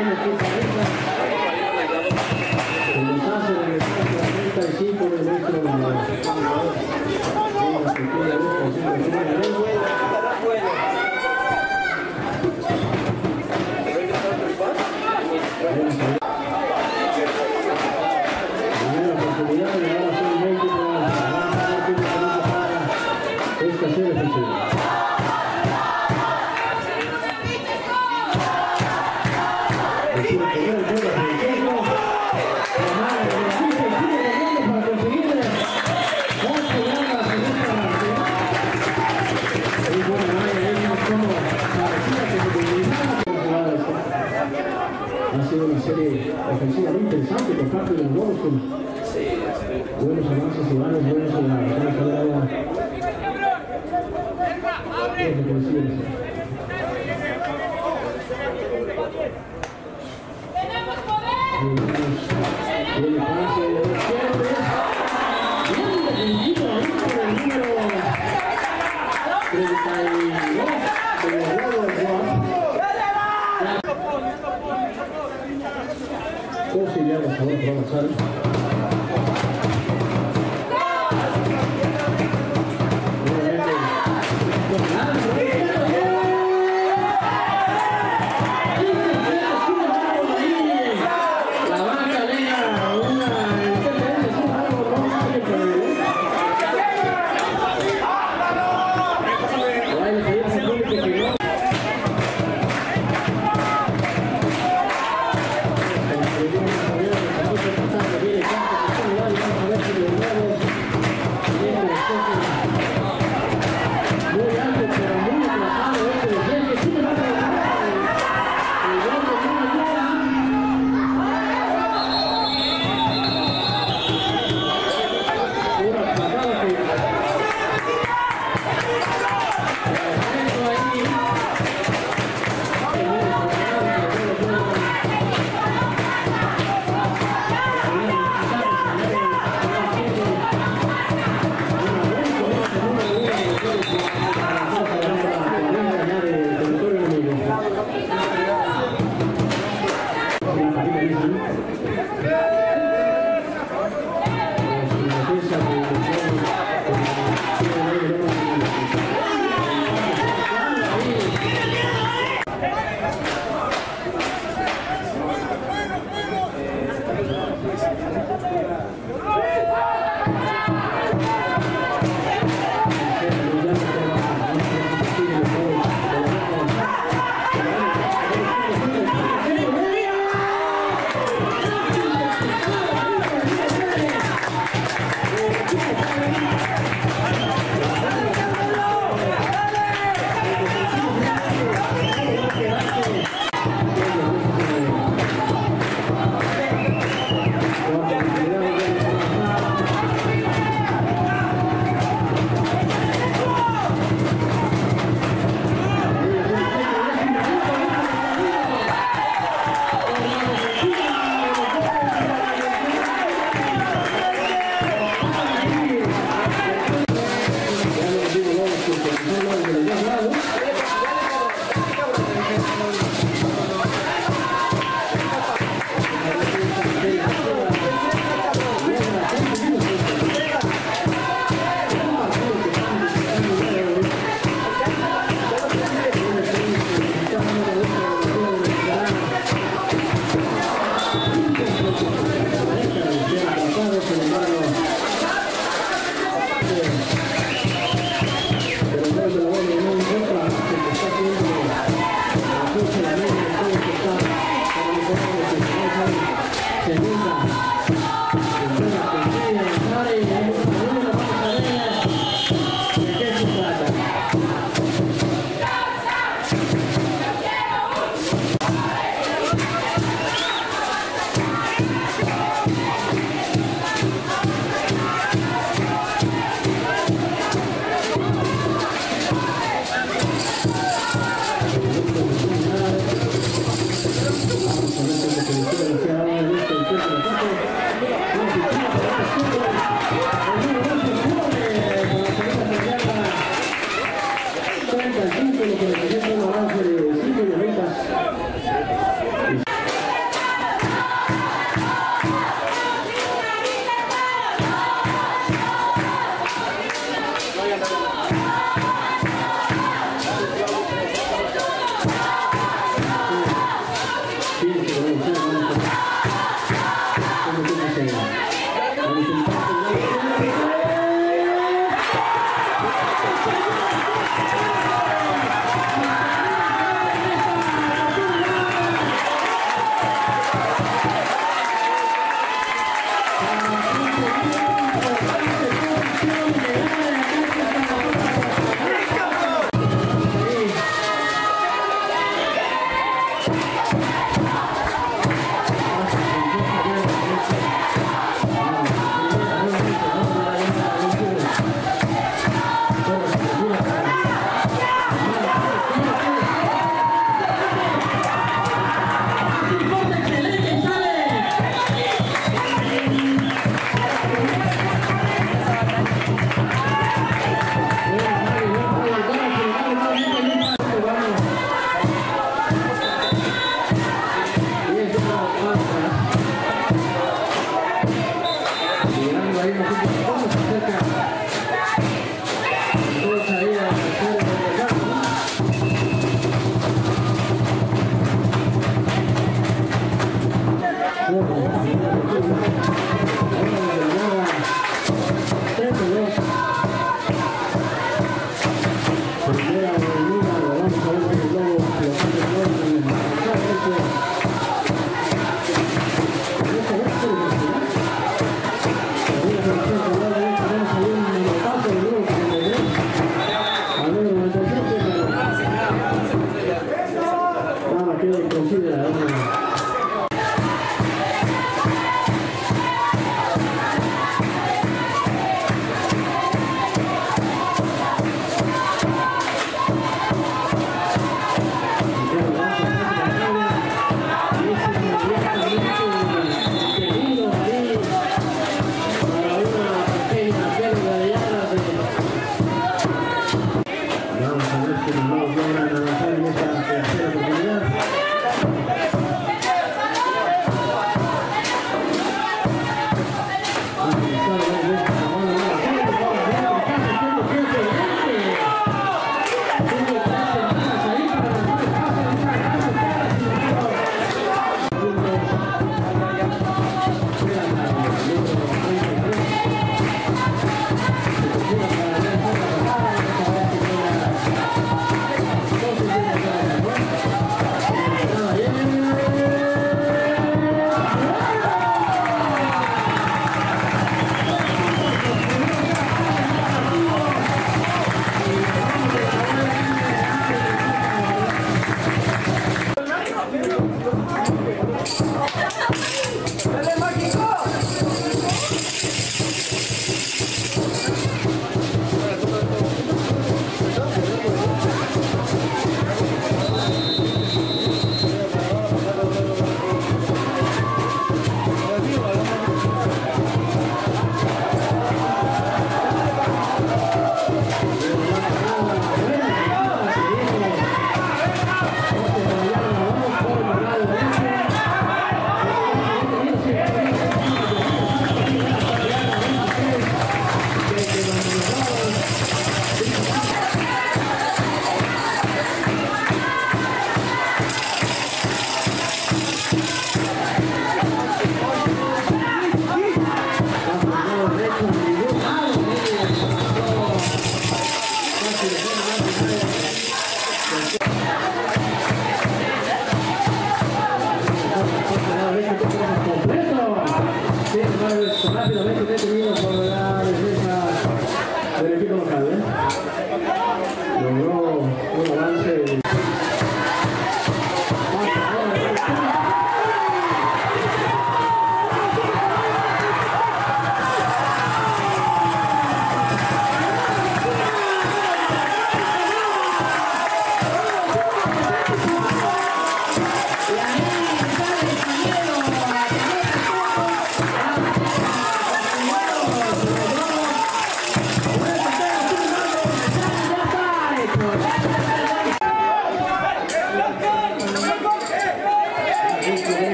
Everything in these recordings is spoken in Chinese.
Obrigada.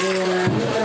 Por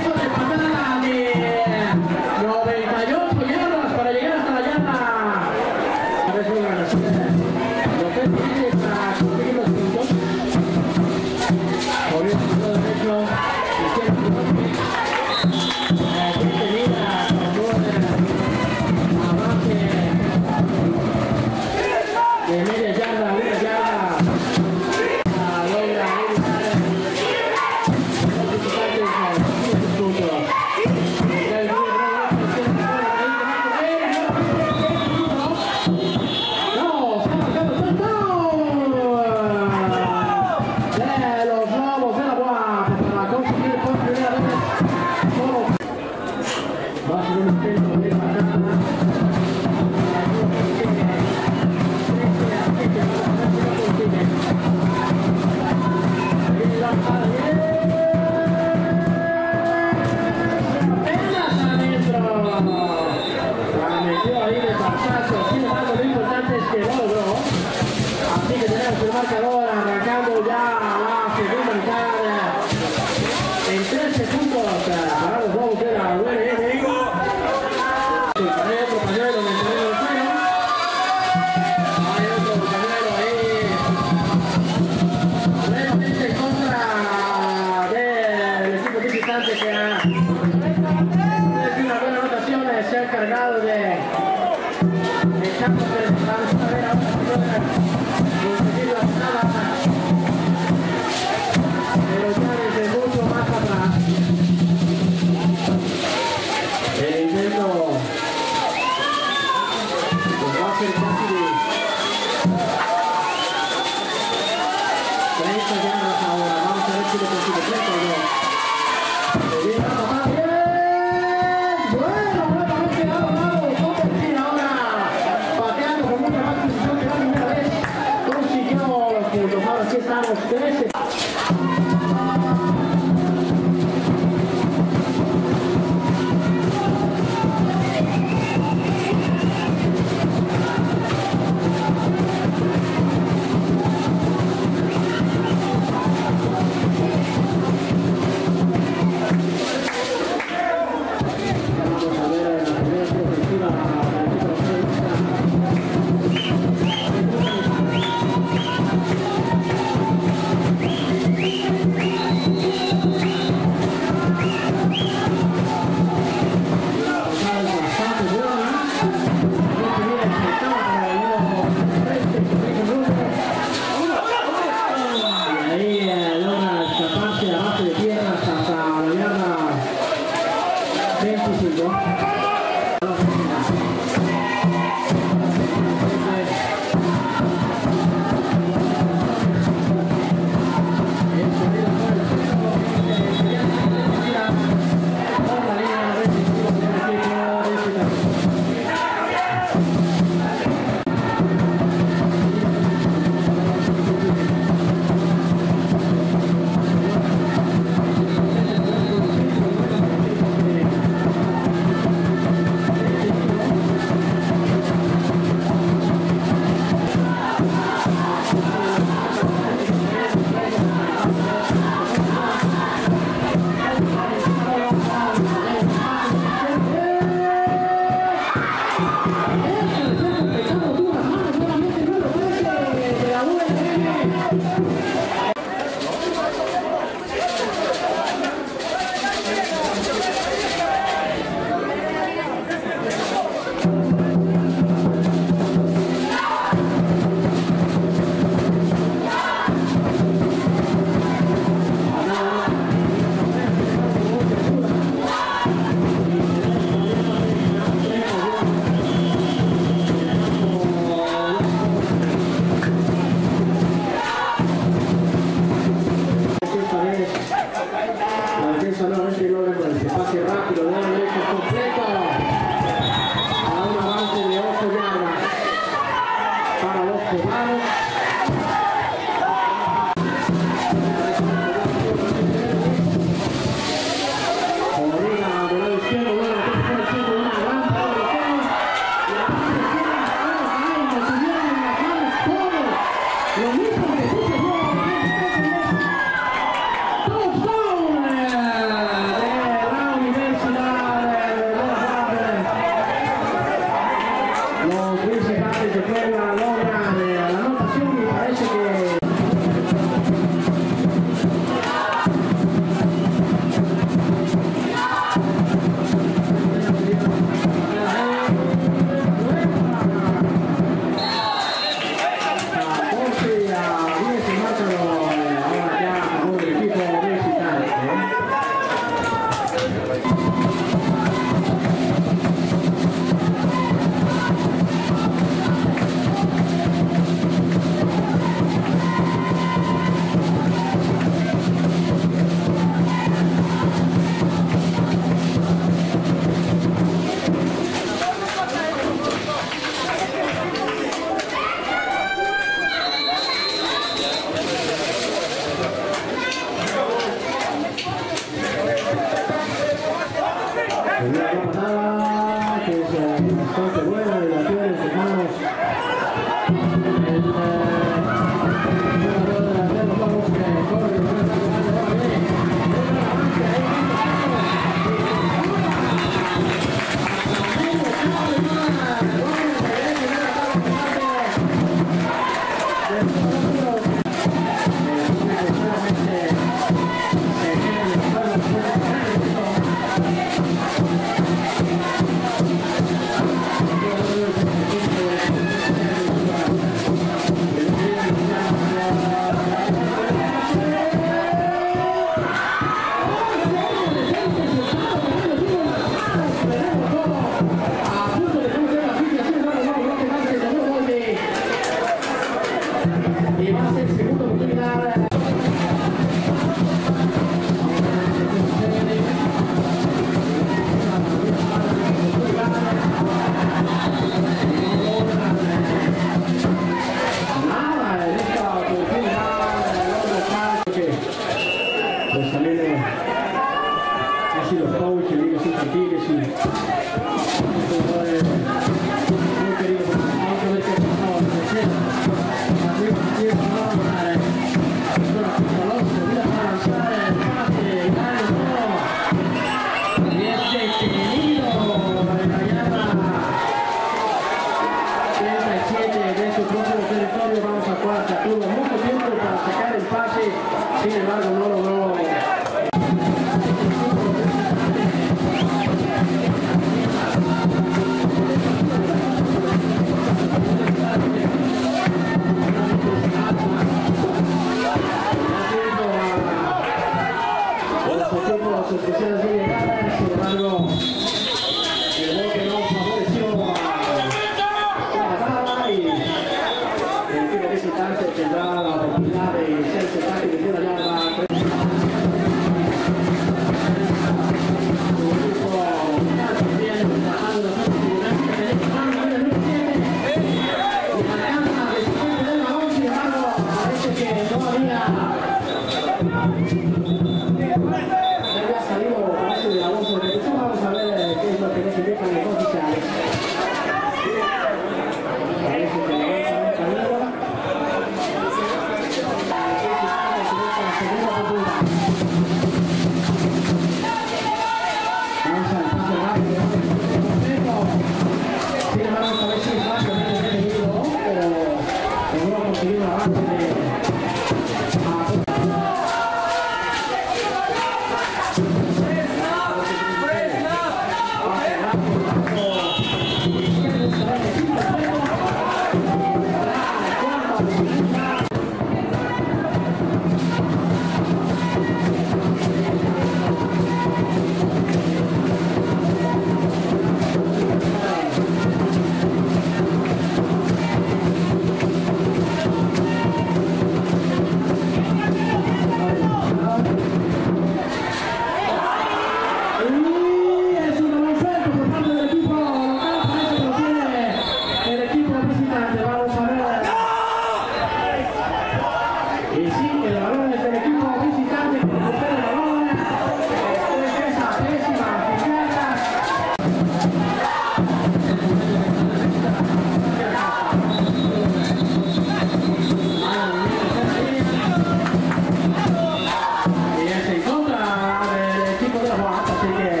哇小心一点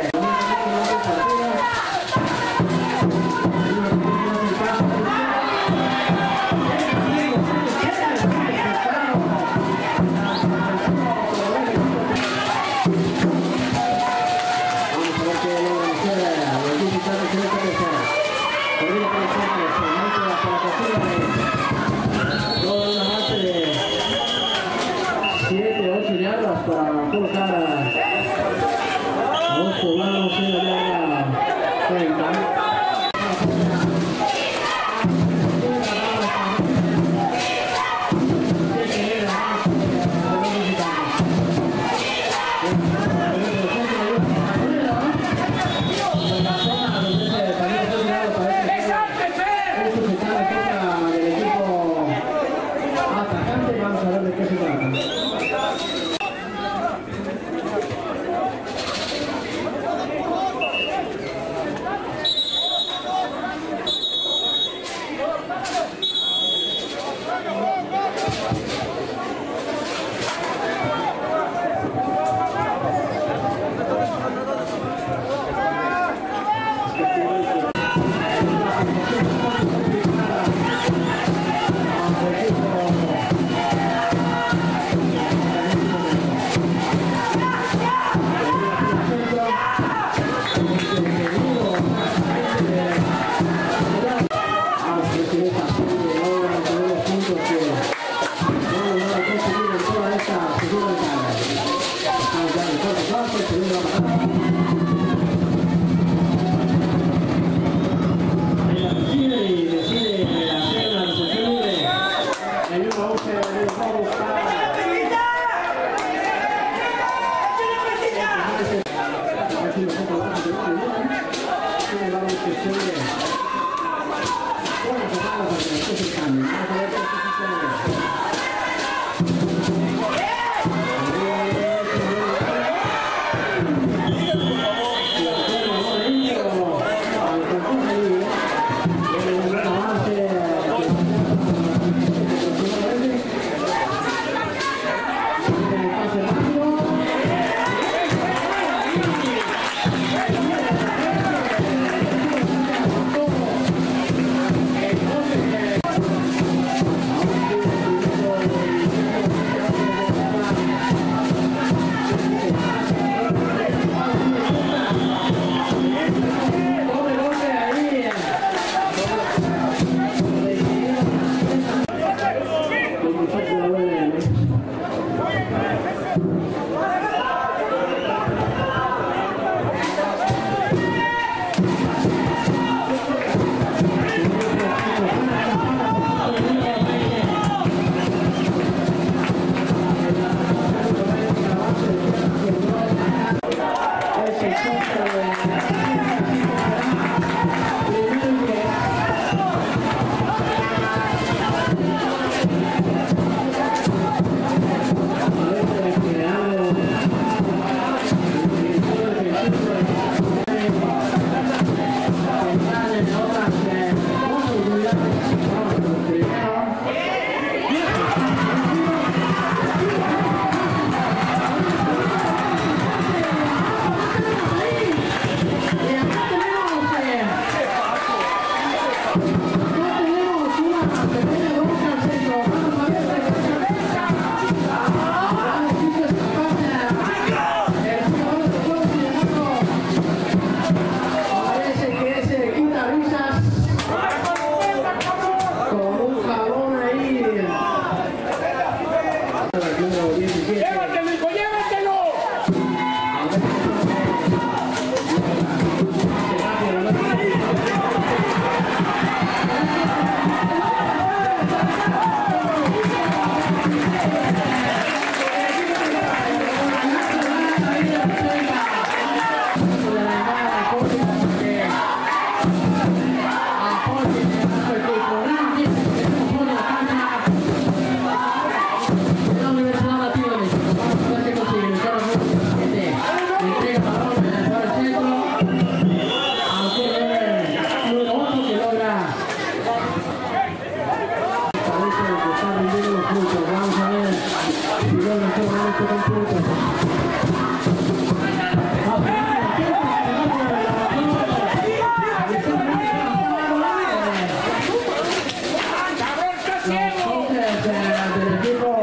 Yeah, and if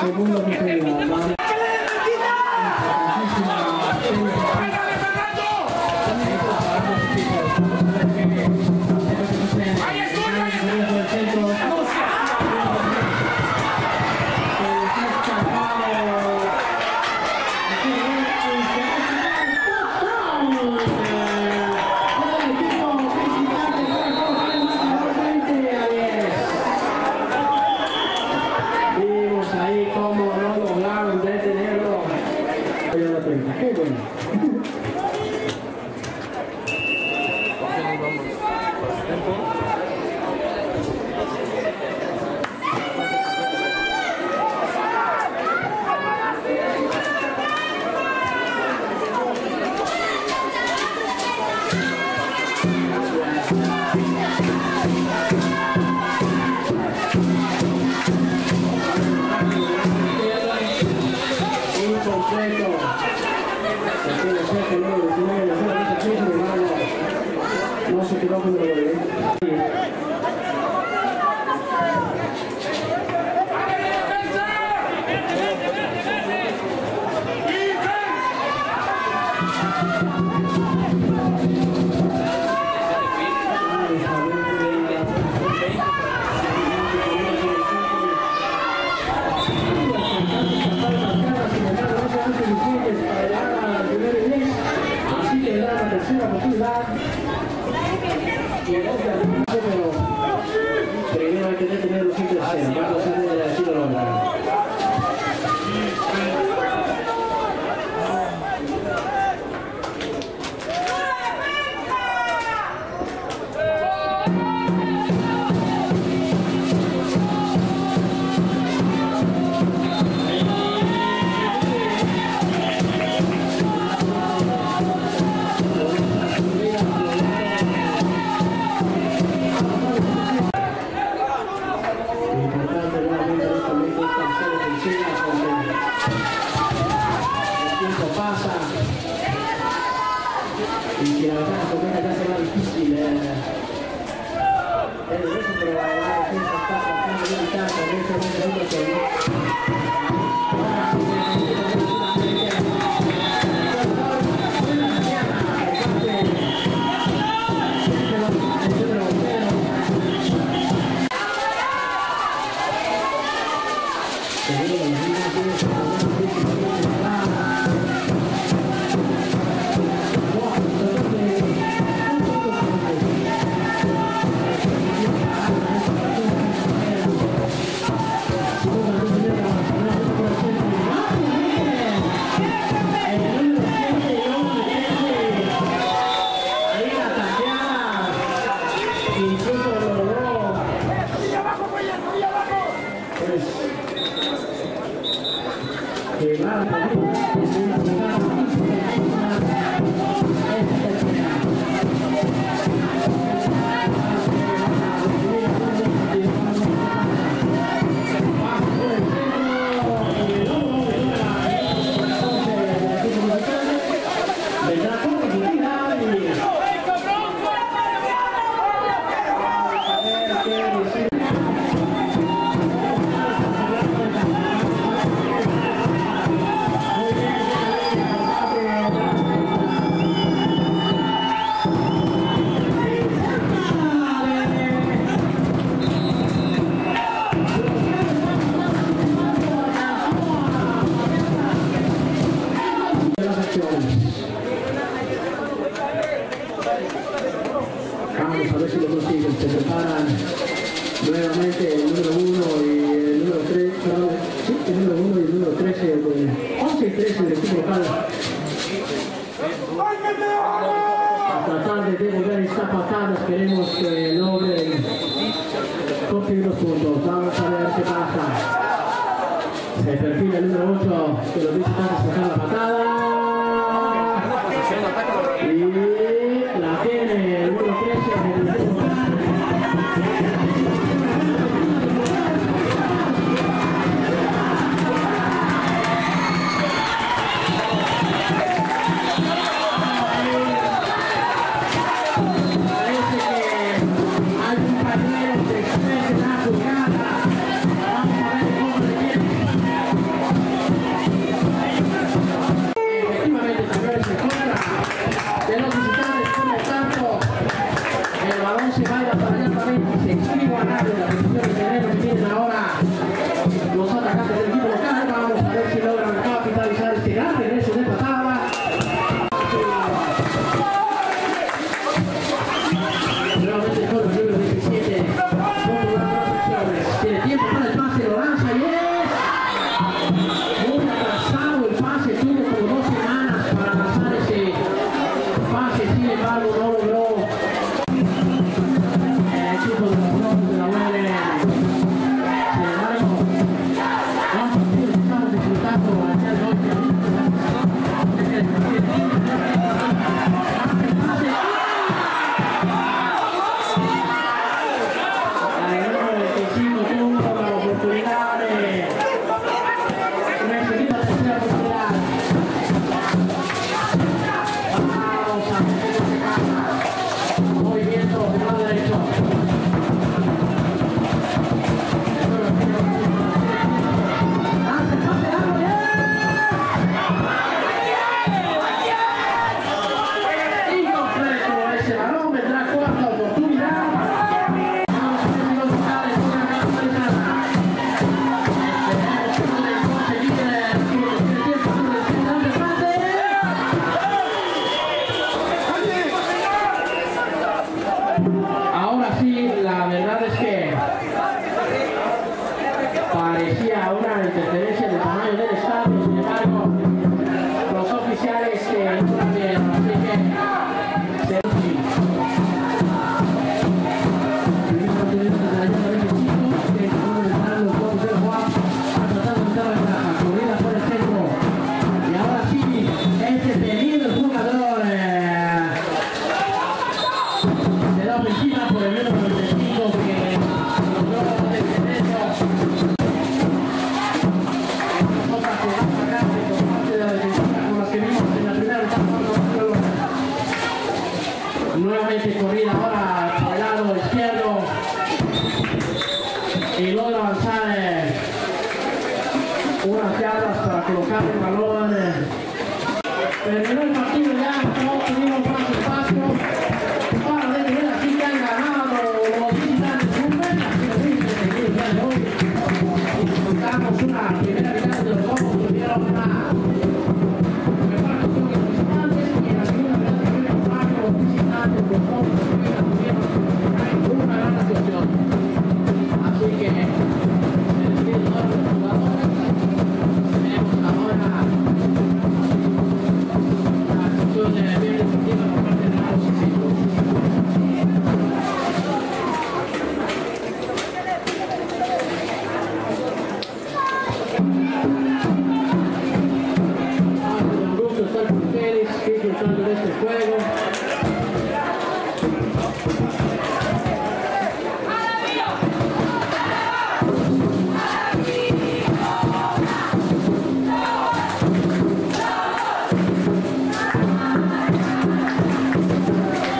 手工的可以了吗？